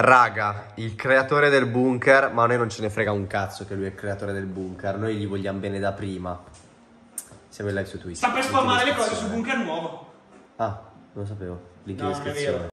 Raga, il creatore del bunker, ma a noi non ce ne frega un cazzo che lui è il creatore del bunker, noi gli vogliamo bene da prima. Siamo in live su Twitch. Sta per spammare le cose su bunker nuovo. Ah, non lo sapevo. Link in No, non è descrizione.